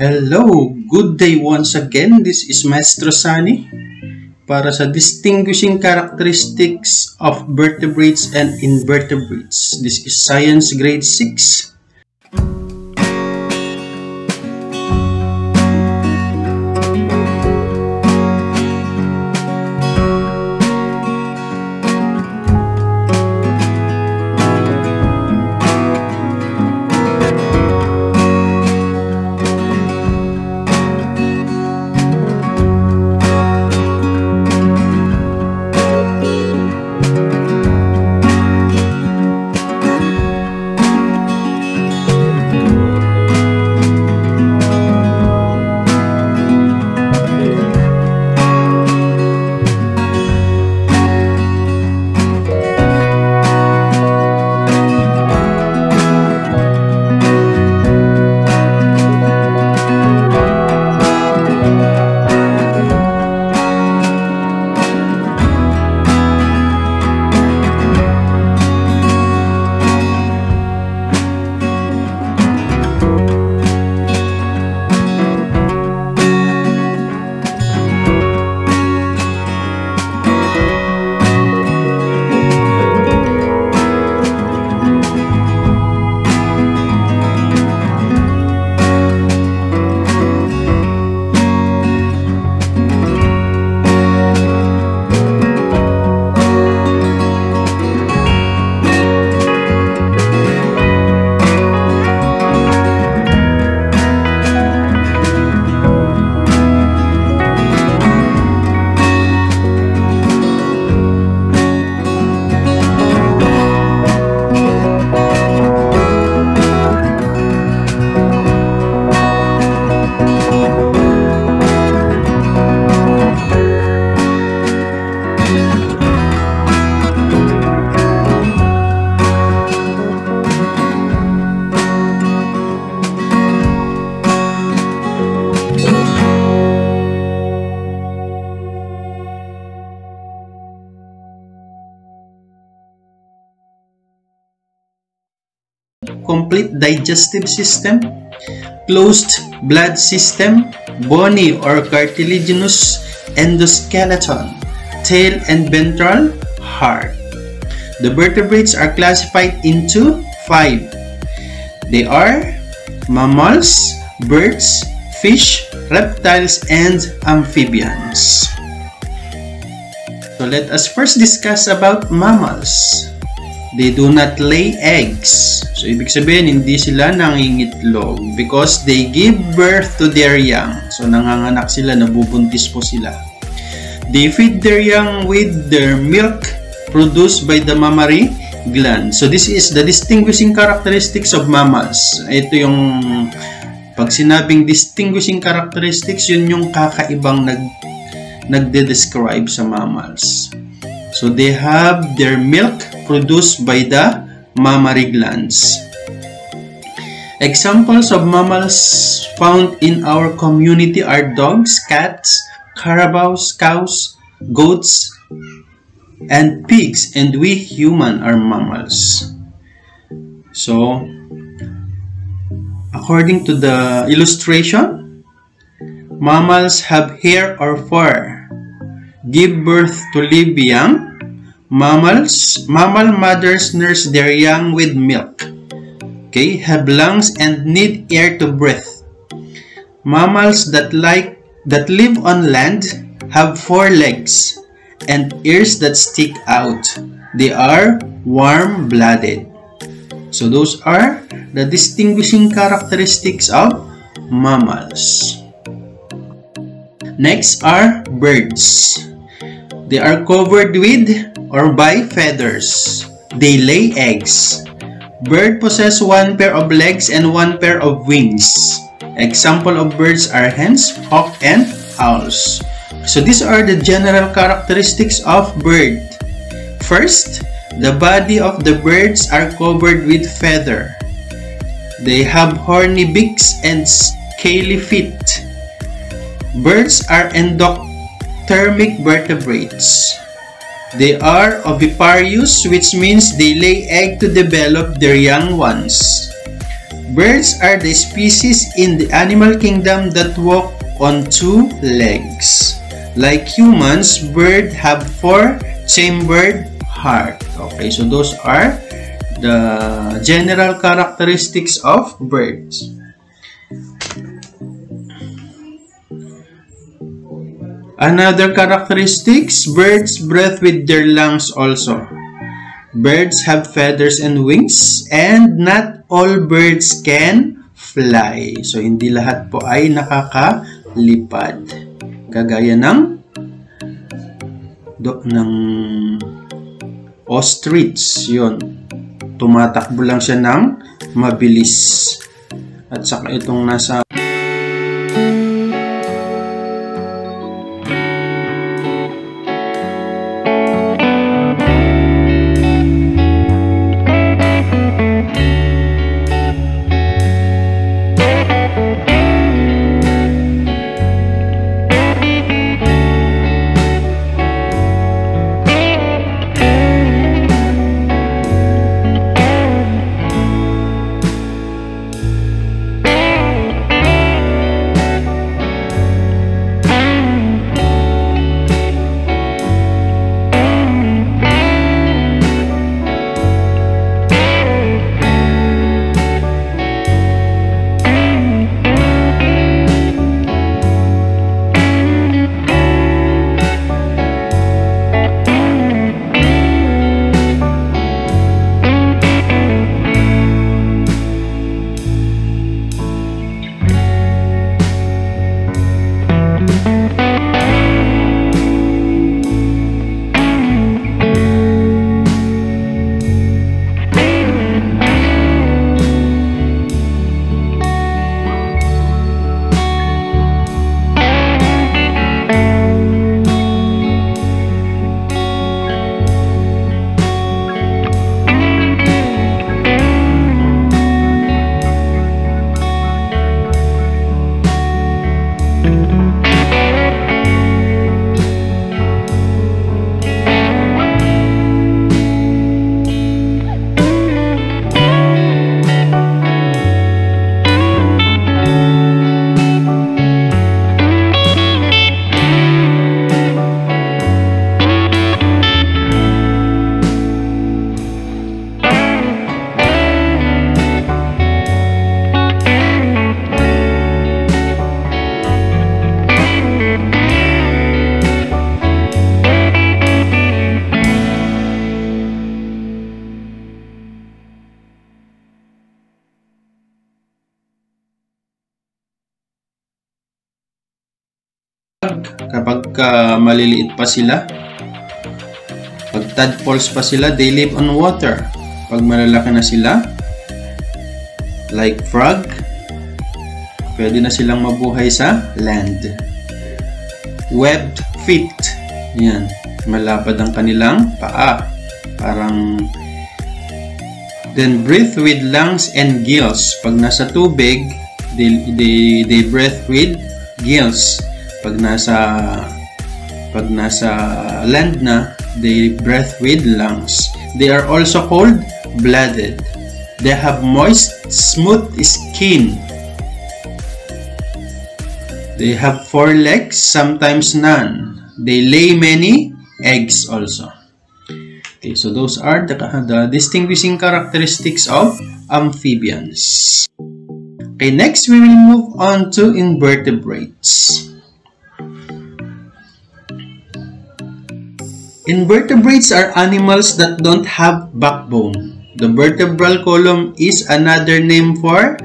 Hello! Good day once again. This is Maestro Sani para sa distinguishing characteristics of vertebrates and invertebrates. This is Science Grade 6. Complete digestive system, closed blood system, bony or cartilaginous endoskeleton, tail and ventral, heart. The vertebrates are classified into five. They are mammals, birds, fish, reptiles, and amphibians. So let us first discuss about mammals. They do not lay eggs. So, ibig sabihin, hindi sila nangingitlog because they give birth to their young. So, nanganganak sila, nabubuntis po sila. They feed their young with their milk produced by the mammary gland. So, this is the distinguishing characteristics of mammals. Ito yung pag sinabing distinguishing characteristics, yun yung kakaibang nag nagde-describe sa mammals. So, they have their milk produced by the mammary glands. Examples of mammals found in our community are dogs, cats, carabaos, cows, goats, and pigs, and we human are mammals. So, according to the illustration, mammals have hair or fur, give birth to live young, Mammals, mammal mothers nurse their young with milk. Okay, have lungs and need air to breathe. Mammals that like that live on land have four legs and ears that stick out. They are warm-blooded. So those are the distinguishing characteristics of mammals. Next are birds. They are covered with or by feathers. They lay eggs. Bird possess one pair of legs and one pair of wings. Example of birds are hens, hawk, and owls. So these are the general characteristics of bird. First, the body of the birds are covered with feather. They have horny beaks and scaly feet. Birds are endoctrinal thermic vertebrates. They are oviparous, which means they lay egg to develop their young ones. Birds are the species in the animal kingdom that walk on two legs. Like humans, birds have four chambered heart. Okay, so those are the general characteristics of birds. Another characteristics, birds breathe with their lungs also. Birds have feathers and wings and not all birds can fly. So, hindi lahat po ay nakakalipad. Kagaya ng do, ng ostrich, yon Tumatakbo lang siya ng mabilis. At saka itong nasa kapag uh, maliliit pa sila. Pag tadpoles pa sila, they live on water. Pag malalaki na sila, like frog, pwede na silang mabuhay sa land. Webbed feet. Yan. Malapad ang kanilang paa. Parang Then breathe with lungs and gills. Pag nasa tubig, they, they, they breathe with gills pag nasa pag nasa land na they breathe with lungs. They are also called blooded. They have moist smooth skin. They have four legs sometimes none. They lay many eggs also. Okay so those are the, the distinguishing characteristics of amphibians. Okay next we will move on to invertebrates Invertebrates are animals that don't have backbone. The vertebral column is another name for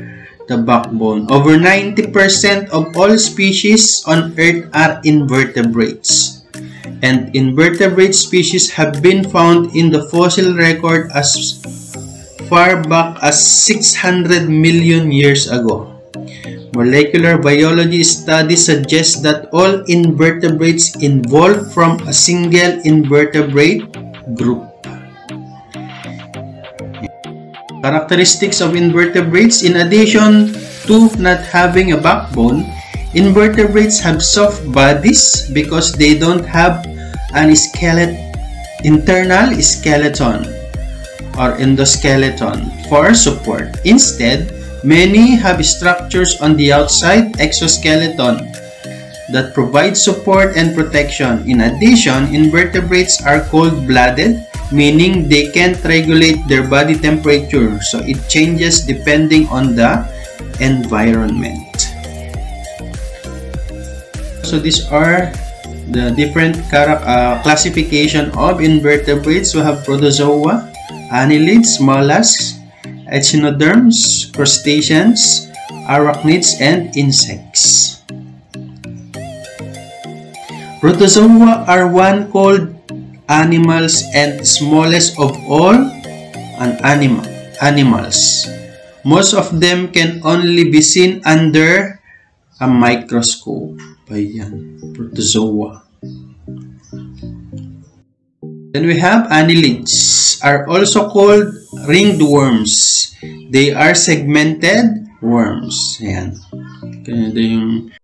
the backbone. Over 90% of all species on Earth are invertebrates. And invertebrate species have been found in the fossil record as far back as 600 million years ago. Molecular biology studies suggest that all invertebrates involve from a single invertebrate group. Characteristics of invertebrates In addition to not having a backbone, invertebrates have soft bodies because they don't have an skeleton, internal skeleton or endoskeleton for support. Instead, Many have structures on the outside exoskeleton that provide support and protection. In addition, invertebrates are cold-blooded, meaning they can't regulate their body temperature, so it changes depending on the environment. So these are the different uh, classification of invertebrates. We have protozoa, annelids, mollusks, echinoderms, crustaceans, arachnids, and insects. Protozoa are one called animals and smallest of all an animal animals. Most of them can only be seen under a microscope. Ayan, protozoa. Then we have annelids, are also called ringed worms. They are segmented worms. Ayan. Kaya yung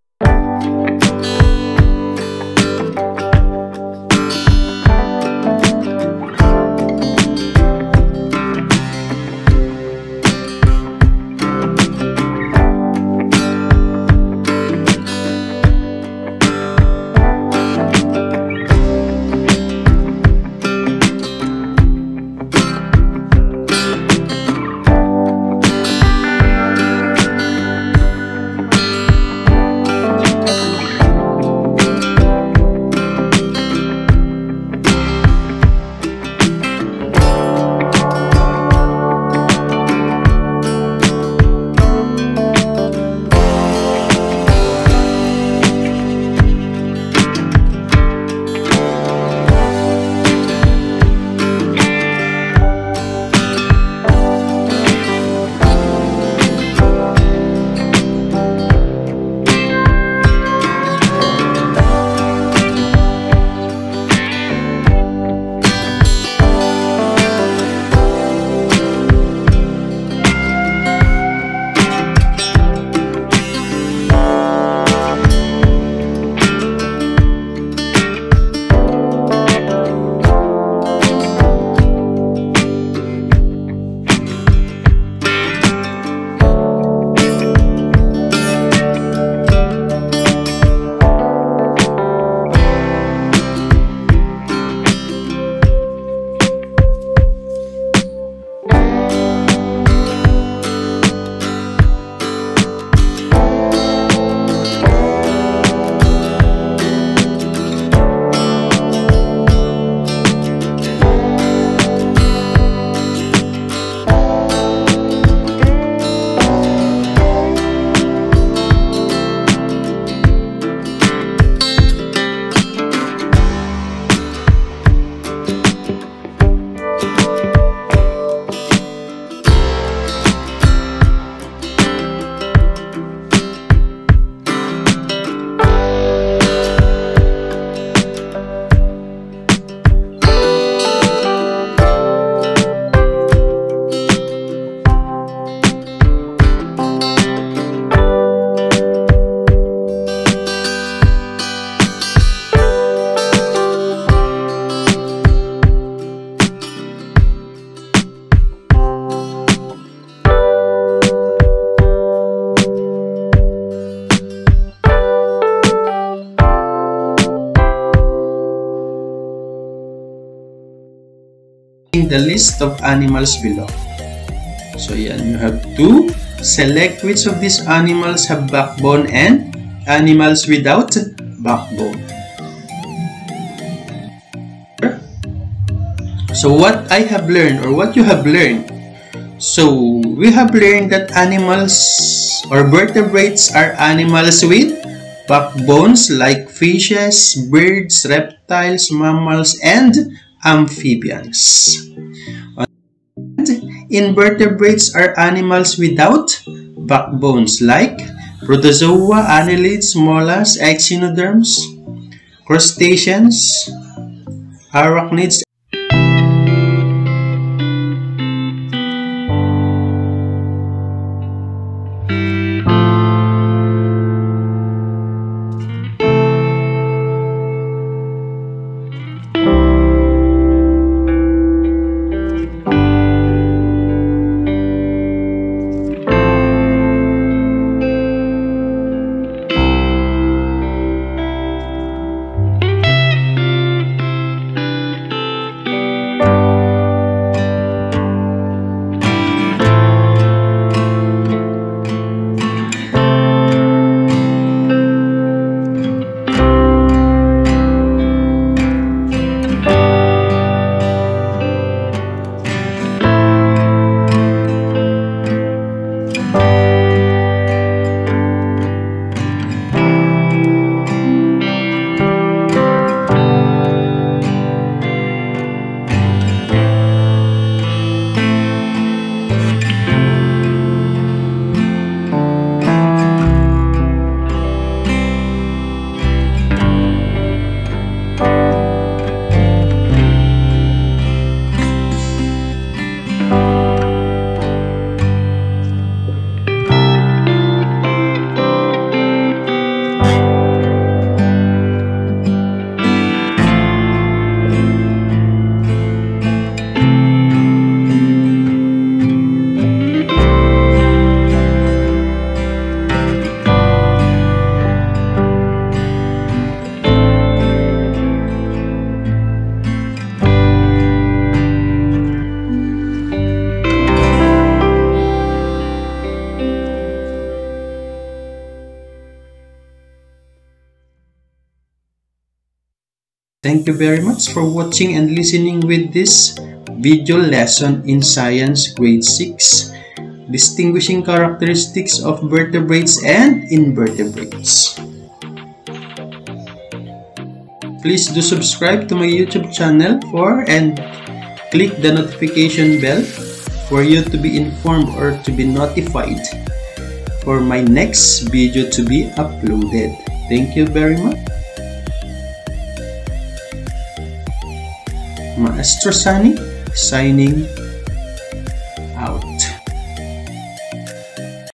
the list of animals below. So yan, you have to select which of these animals have backbone and animals without backbone. So what I have learned or what you have learned. So we have learned that animals or vertebrates are animals with backbones like fishes, birds, reptiles, mammals, and amphibians. Invertebrates are animals without backbones like protozoa, annelids, mollusks, echinoderms, crustaceans, arachnids, you very much for watching and listening with this video lesson in Science Grade 6 Distinguishing Characteristics of Vertebrates and Invertebrates. Please do subscribe to my YouTube channel for and click the notification bell for you to be informed or to be notified for my next video to be uploaded. Thank you very much. Maestro Sonny signing